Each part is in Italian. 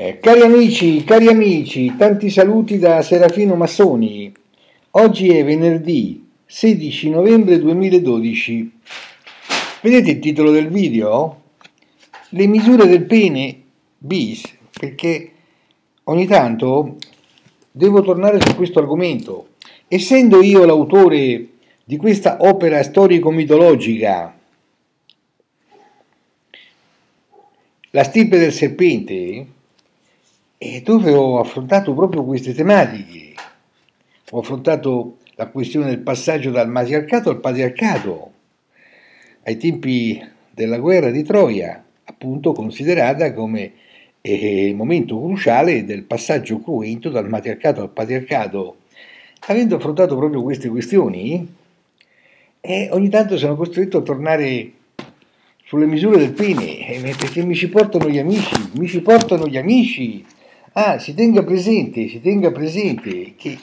Cari amici, cari amici, tanti saluti da Serafino Massoni. Oggi è venerdì 16 novembre 2012. Vedete il titolo del video? Le misure del pene bis, perché ogni tanto devo tornare su questo argomento. Essendo io l'autore di questa opera storico-mitologica, La stirpe del serpente, e dove ho affrontato proprio queste tematiche. Ho affrontato la questione del passaggio dal matriarcato al patriarcato, ai tempi della guerra di Troia, appunto considerata come eh, momento cruciale del passaggio cruento dal matriarcato al patriarcato. Avendo affrontato proprio queste questioni, eh, ogni tanto sono costretto a tornare sulle misure del pene, eh, perché mi ci portano gli amici, mi ci portano gli amici. Ah, si tenga presente, si tenga presente che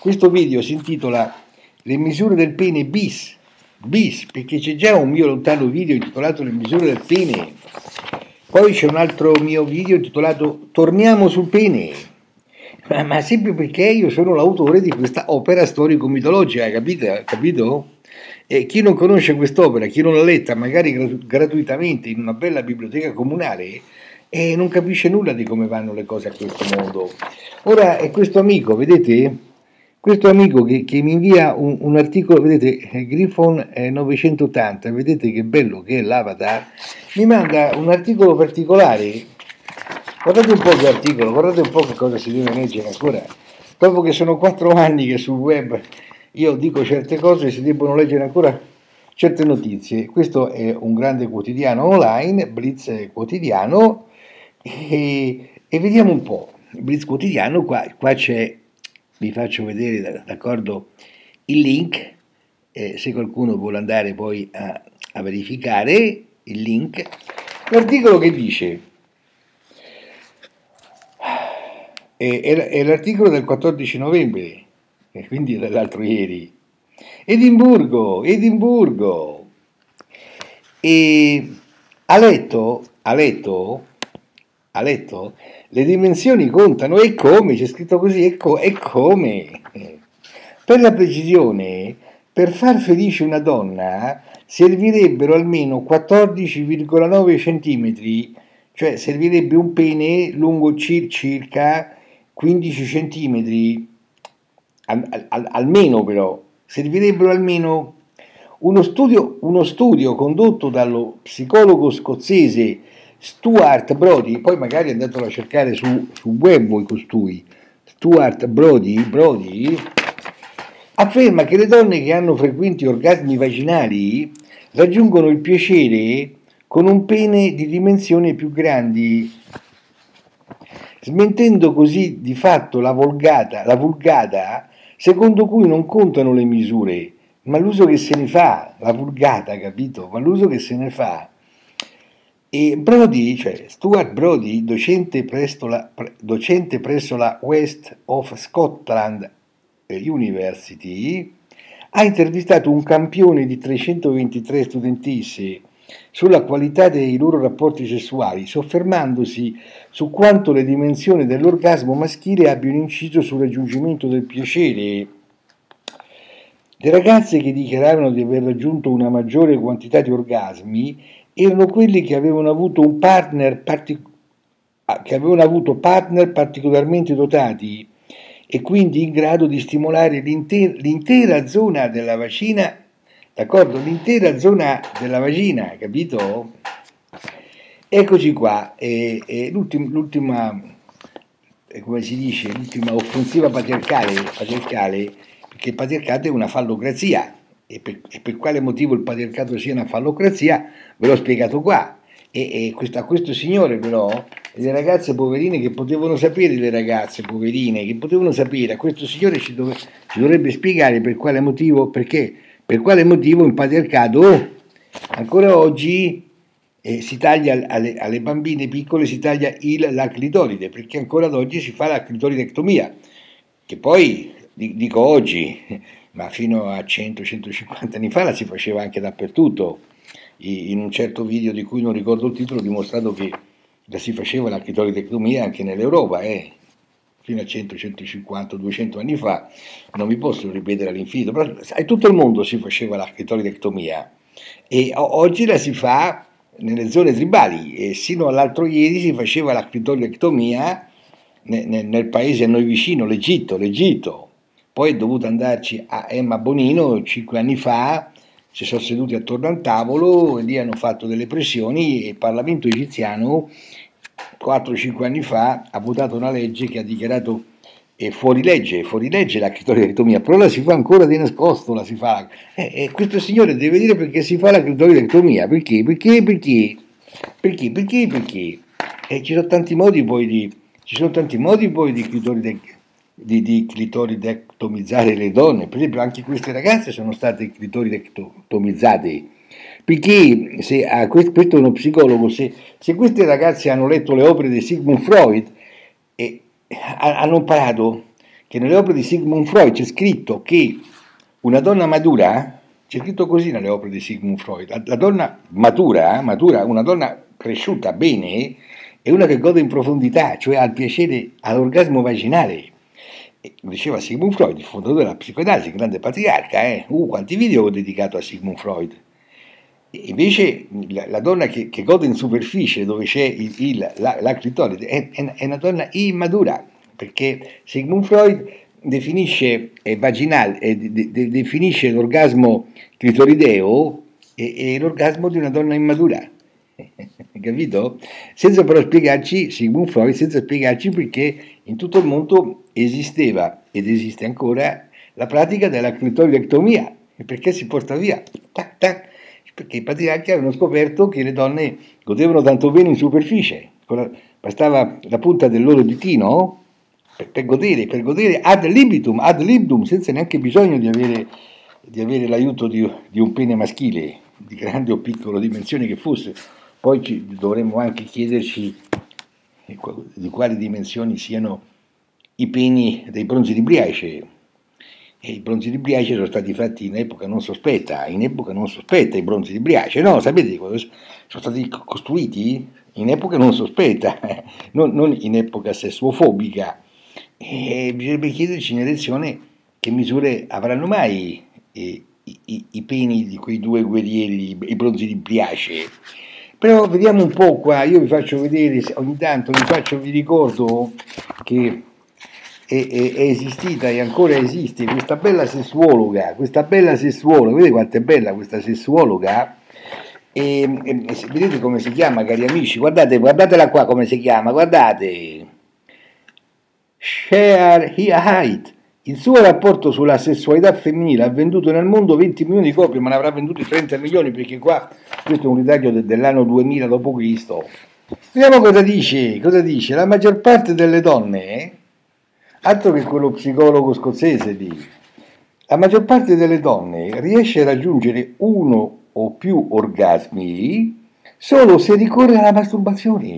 questo video si intitola Le misure del pene bis, bis, perché c'è già un mio lontano video intitolato Le misure del pene, poi c'è un altro mio video intitolato Torniamo sul pene, ma, ma sempre perché io sono l'autore di questa opera storico-mitologica, capite? capito? E chi non conosce quest'opera, chi non l'ha letta magari gratuitamente in una bella biblioteca comunale, e non capisce nulla di come vanno le cose a questo mondo. Ora è questo amico, vedete? Questo amico che, che mi invia un, un, articolo, vedete, Griffon 980, vedete che bello che è l'avatar, mi manda un articolo particolare. Guardate un po' che articolo, guardate un po' che cosa si deve leggere ancora. Dopo che sono quattro anni che sul web io dico certe cose si debbono leggere ancora certe notizie. Questo è un grande quotidiano online, Blitz quotidiano, e, e vediamo un po'. Blitz quotidiano, qua, qua c'è, vi faccio vedere, d'accordo, il link, eh, se qualcuno vuole andare poi a, a verificare il link, l'articolo che dice, è, l'articolo del 14 novembre, e quindi dall'altro ieri, Edimburgo, Edimburgo, e ha letto, ha letto ha letto? Le dimensioni contano e come? C'è scritto così e, co- e come? Per la precisione, per far felice una donna servirebbero almeno 14,9 cm, cioè servirebbe un pene lungo circa 15 cm, al, al, almeno però, servirebbero almeno uno studio, uno studio condotto dallo psicologo scozzese Stuart Brody, poi magari andatelo a cercare su, su web voi costui, Stuart Brody, Brody afferma che le donne che hanno frequenti orgasmi vaginali raggiungono il piacere con un pene di dimensioni più grandi, smentendo così di fatto la volgata, la vulgata secondo cui non contano le misure, ma l'uso che se ne fa, la vulgata, capito? Ma l'uso che se ne fa. E Brody, cioè Stuart Brody, docente presso la, docente presso la West of Scotland University, ha intervistato un campione di 323 studentesse sulla qualità dei loro rapporti sessuali, soffermandosi su quanto le dimensioni dell'orgasmo maschile abbiano inciso sul raggiungimento del piacere. Le ragazze che dichiaravano di aver raggiunto una maggiore quantità di orgasmi erano quelli che avevano avuto un partner partic- ah, che avevano avuto partner particolarmente dotati e quindi in grado di stimolare l'intera, l'intera zona della vagina, d'accordo? L'intera zona della vagina, capito? Eccoci qua, e, e l'ultima, l'ultima, come si dice, l'ultima offensiva patriarcale, patriarcale, perché il patriarcato è una fallocrazia, e per, e per, quale motivo il patriarcato sia una fallocrazia, ve l'ho spiegato qua. E, e questo, a questo signore però, le ragazze poverine che potevano sapere, le ragazze poverine che potevano sapere, a questo signore ci, dov- ci dovrebbe spiegare per quale motivo, perché, per quale motivo il patriarcato ancora oggi eh, si taglia alle, alle, bambine piccole si taglia il, la clitoride, perché ancora ad oggi si fa la clitoridectomia, che poi, dico oggi, ma fino a 100-150 anni fa la si faceva anche dappertutto. In un certo video di cui non ricordo il titolo ho dimostrato che la si faceva la clitoridectomia anche nell'Europa, eh? fino a 100, 150, 200 anni fa, non vi posso ripetere all'infinito, però in tutto il mondo si faceva la clitoridectomia e oggi la si fa nelle zone tribali e sino all'altro ieri si faceva la clitoridectomia nel, nel paese a noi vicino, l'Egitto, l'Egitto. Poi è dovuto andarci a Emma Bonino cinque anni fa, si sono seduti attorno al tavolo e lì hanno fatto delle pressioni e il Parlamento egiziano 4-5 anni fa ha votato una legge che ha dichiarato è fuori legge, fuori legge la clitoridectomia, però la si fa ancora di nascosto, la si fa. E, e questo signore deve dire perché si fa la clitoridectomia, perché, perché, perché, perché, perché, perché. E ci sono tanti modi poi di, ci sono tanti modi poi di, clitoride, di, di clitoridectomizzare le donne, per esempio anche queste ragazze sono state clitoridectomizzate perché se, ah, questo è uno psicologo, se, se, queste ragazze hanno letto le opere di Sigmund Freud e hanno imparato che nelle opere di Sigmund Freud c'è scritto che una donna matura, c'è scritto così nelle opere di Sigmund Freud, la, la donna matura, matura, una donna cresciuta bene, è una che gode in profondità, cioè ha il piacere all'orgasmo vaginale. E, lo diceva Sigmund Freud, il fondatore della psicoanalisi, grande patriarca, eh? Uh, quanti video ho dedicato a Sigmund Freud. Invece la, la donna che, che, gode in superficie, dove c'è il, il, la, la clitoride, è, è, una donna immatura, perché Sigmund Freud definisce, vaginale, eh, de, de, definisce l'orgasmo clitorideo e, e l'orgasmo di una donna immatura. Capito? Senza però spiegarci, Sigmund Freud, senza spiegarci perché in tutto il mondo esisteva ed esiste ancora la pratica della clitoridectomia perché si porta via. Tac, tac perché i patriarchi avevano scoperto che le donne godevano tanto bene in superficie, bastava la punta del loro ditino per, per, godere, per godere ad libitum, ad libdum, senza neanche bisogno di avere, avere l'aiuto di, di, un pene maschile, di grande o piccola dimensione che fosse. Poi ci, dovremmo anche chiederci di quali dimensioni siano i peni dei bronzi di Briace, e i bronzi di Briace sono stati fatti in epoca non sospetta, in epoca non sospetta i bronzi di Briace, no, sapete sono stati costruiti in epoca non sospetta, non, non in epoca sessuofobica. E bisognerebbe chiederci in elezione che misure avranno mai i, i, i peni di quei due guerrieri, i bronzi di Briace. Però vediamo un po' qua, io vi faccio vedere, ogni tanto vi faccio, vi ricordo che è, è, è, esistita e ancora esiste questa bella sessuologa, questa bella sessuologa, vedete quanto è bella questa sessuologa? E, e, vedete come si chiama, cari amici? Guardate, guardatela qua come si chiama, guardate. Share Height. Il suo rapporto sulla sessualità femminile ha venduto nel mondo 20 milioni di copie, ma ne avrà venduti 30 milioni perché qua questo è un ritaglio dell'anno 2000 d.C. Vediamo cosa dice, cosa dice. La maggior parte delle donne Altro che quello psicologo scozzese di... La maggior parte delle donne riesce a raggiungere uno o più orgasmi solo se ricorre alla masturbazione.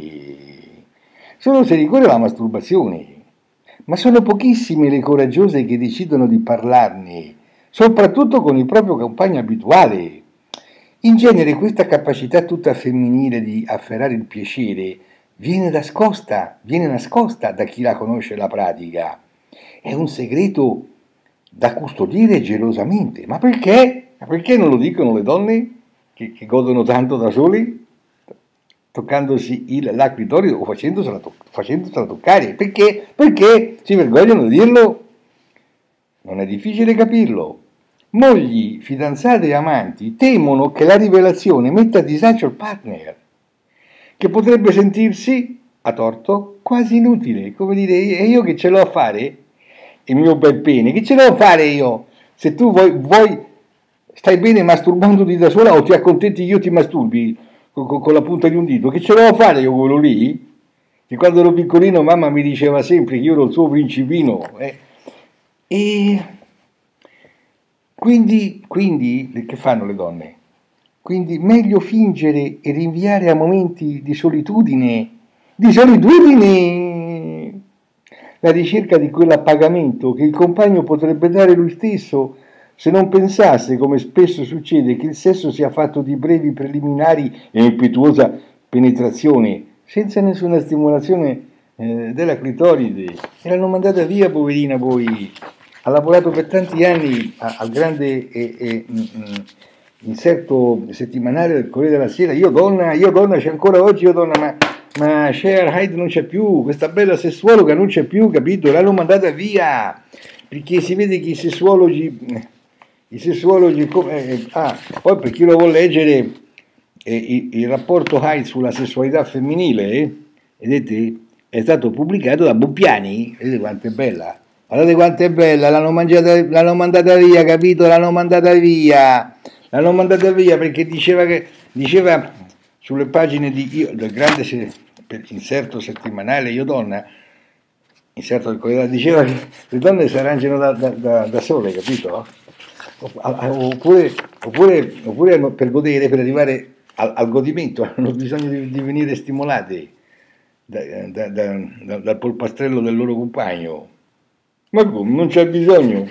Solo se ricorre alla masturbazione. Ma sono pochissime le coraggiose che decidono di parlarne, soprattutto con il proprio compagno abituale. In genere questa capacità tutta femminile di afferrare il piacere viene nascosta, viene nascosta da chi la conosce la pratica. È un segreto da custodire gelosamente. Ma perché? Ma perché non lo dicono le donne che, che godono tanto da soli? Toccandosi il, la o facendosela, facendosela toccare. Perché? Perché si vergognano di dirlo? Non è difficile capirlo. Mogli, fidanzate e amanti temono che la rivelazione metta a disagio il partner che potrebbe sentirsi, a torto, quasi inutile, come dire, e io che ce l'ho a fare, il mio bel pene, che ce l'ho a fare io? Se tu vuoi, vuoi stai bene masturbandoti da sola o ti accontenti che io ti masturbi con, con, con la punta di un dito, che ce l'ho a fare io quello lì? Che quando ero piccolino mamma mi diceva sempre che io ero il suo principino. Eh? E quindi, quindi, che fanno le donne? Quindi meglio fingere e rinviare a momenti di solitudine, di solitudine, la ricerca di quell'appagamento che il compagno potrebbe dare lui stesso se non pensasse, come spesso succede, che il sesso sia fatto di brevi preliminari e impetuosa penetrazione senza nessuna stimolazione eh, della clitoride. E l'hanno mandata via, poverina, poi. Ha lavorato per tanti anni al grande e, e, mm, mm, inserto settimanale del Corriere della Sera, io donna, io donna, c'è ancora oggi, io donna, ma, ma Cher Hyde non c'è più, questa bella sessuologa non c'è più, capito? L'hanno mandata via, perché si vede che i sessuologi, i sessuologi, eh, ah, poi per chi lo vuole leggere, eh, il, il, rapporto Hyde sulla sessualità femminile, eh, vedete, è stato pubblicato da Buppiani, vedete quanto è bella, guardate quanto è bella, l'hanno, mangiata, l'hanno mandata via, capito? L'hanno mandata via, l'hanno mandata via perché diceva, che, diceva sulle pagine di io, del grande inserto settimanale Io Donna, inserto del Corriere, diceva che le donne si arrangiano da, da, da, da sole, capito? Oppure, oppure, oppure, per godere, per arrivare al, al godimento, hanno bisogno di, di venire stimolati da, da, da, dal polpastrello del loro compagno. Ma come? Non c'è bisogno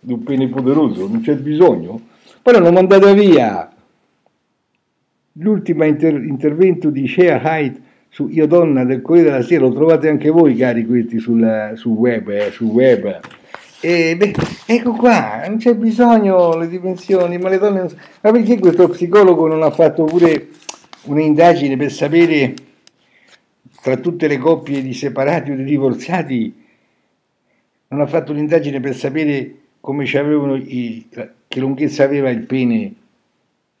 di un pene poderoso, non c'è bisogno. Poi l'hanno mandata via. L'ultimo inter- intervento di Shea Hyde su Io Donna del Corriere della Sera, lo trovate anche voi cari questi sul, sul web, eh, sul web. E beh, ecco qua, non c'è bisogno le dimensioni, ma le donne... Non... Ma perché questo psicologo non ha fatto pure un'indagine per sapere tra tutte le coppie di separati o di divorziati, non ha fatto un'indagine per sapere come i, che lunghezza aveva il pene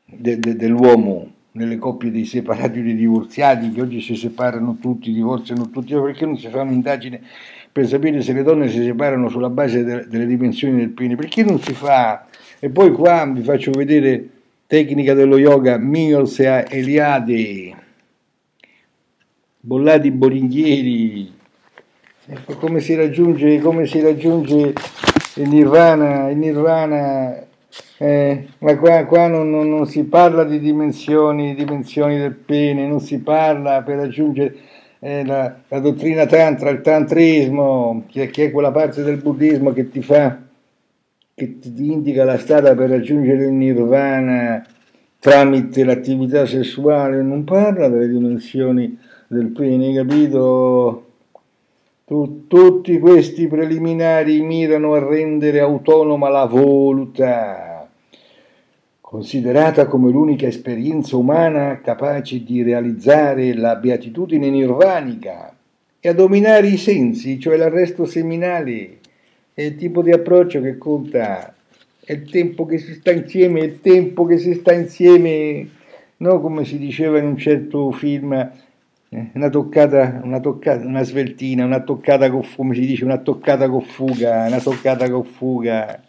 de, de, dell'uomo nelle coppie dei separati o dei divorziati, che oggi si separano tutti, divorziano tutti, perché non si fa un'indagine per sapere se le donne si separano sulla base de, delle dimensioni del pene? Perché non si fa? E poi qua vi faccio vedere tecnica dello yoga Mios e Eliade bollati boringhieri, ecco come si raggiunge, come si raggiunge il nirvana, il nirvana eh, ma qua, qua non, non, non, si parla di dimensioni, dimensioni del pene, non si parla per raggiungere eh, la, la, dottrina tantra, il tantrismo, che, che, è quella parte del buddismo che ti fa, che ti indica la strada per raggiungere il nirvana tramite l'attività sessuale, non parla delle dimensioni del pene, capito? Tu, tutti questi preliminari mirano a rendere autonoma la voluttà, considerata come l'unica esperienza umana capace di realizzare la beatitudine nirvanica e a dominare i sensi, cioè l'arresto seminale. È il tipo di approccio che conta, è il tempo che si sta insieme, è il tempo che si sta insieme, no come si diceva in un certo film una toccata, una toccata, una sveltina, una toccata con come si dice, una toccata con fuga, una toccata con fuga.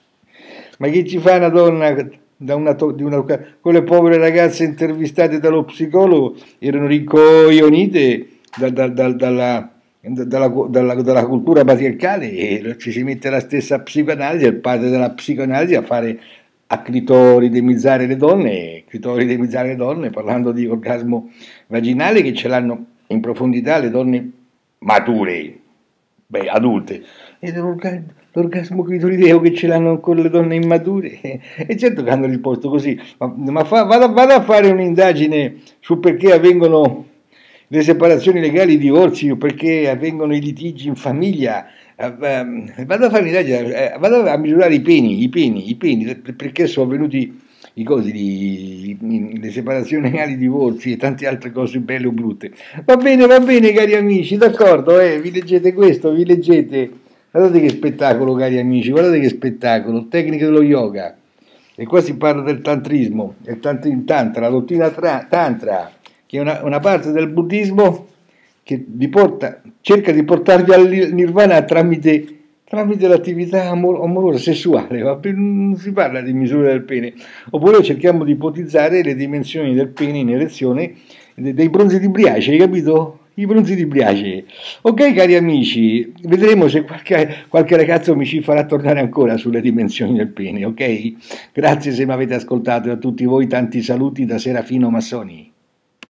Ma che ci fa una donna da una, di una, quelle povere ragazze intervistate dallo psicologo erano rincoglionite da, da, da, dalla, dalla, dalla, cultura patriarcale e ci si mette la stessa psicoanalisi, il padre della psicoanalisi a fare a clitoridemizzare le donne, clitoridemizzare le donne, parlando di orgasmo vaginale che ce l'hanno in profondità le donne mature, beh, adulte, e l'orgasmo clitorideo che ce l'hanno ancora le donne immature, e certo che hanno risposto così, ma, ma fa, vada, vada, a fare un'indagine su perché avvengono le separazioni legali, i divorzi, perché avvengono i litigi in famiglia, eh, ehm, vado a fare un'indagine, eh, vado a misurare i peni, i peni, i peni, perché sono avvenuti i cosi di, le separazioni legali, i divorzi e tante altre cose belle o brutte. Va bene, va bene, cari amici, d'accordo, eh, vi leggete questo, vi leggete. Guardate che spettacolo, cari amici, guardate che spettacolo, tecniche dello yoga. E qua si parla del tantrismo, il tantra, la dottrina tantra, che è una, una parte del buddismo che porta, cerca di portarvi al nirvana tramite, tramite l'attività amor, amorosa, sessuale, ma non si parla di misura del pene. Oppure cerchiamo di ipotizzare le dimensioni del pene in erezione dei bronzi di Briace, hai capito? I bronzi di Briace. Ok, cari amici, vedremo se qualche, qualche ragazzo mi ci farà tornare ancora sulle dimensioni del pene, ok? Grazie se mi avete ascoltato e a tutti voi tanti saluti da Serafino Massoni.